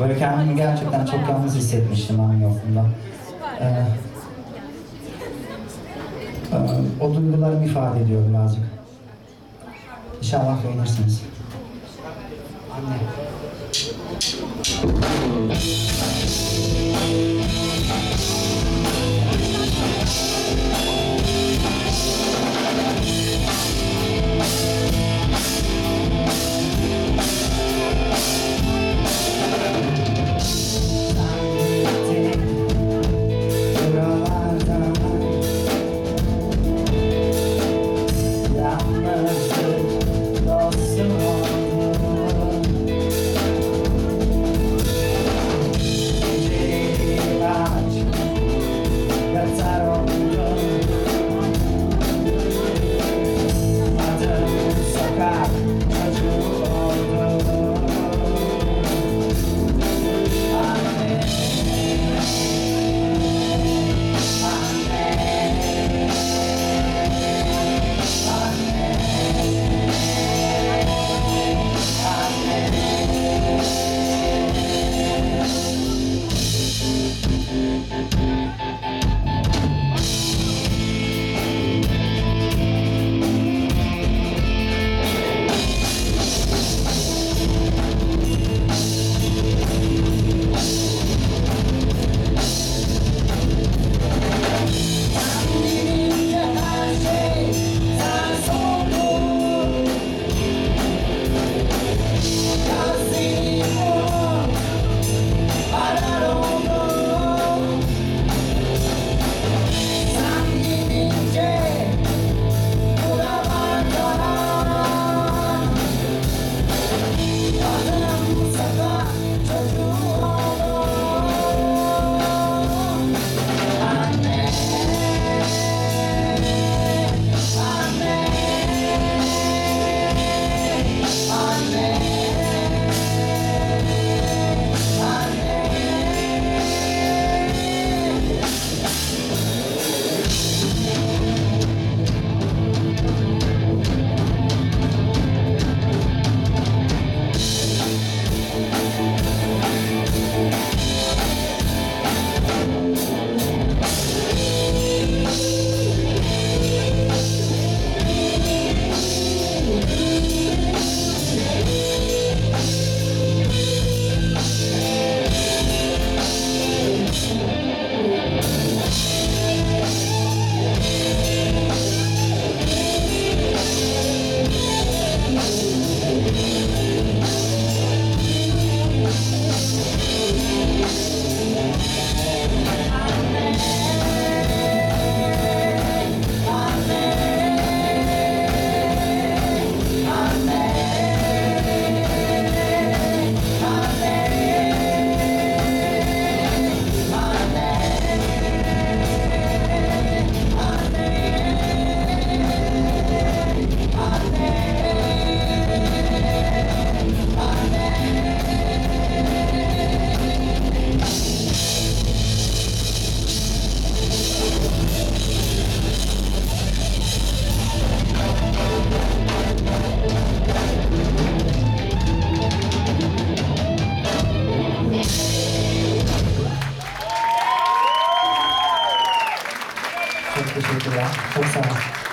Böyle kendimi gerçekten çok yalnız hissetmiştim onun yokluğunda. Ee, e, o duygularımı ifade ediyor birazcık. İnşallah beğenirsiniz. Anne. ということで、青木さん。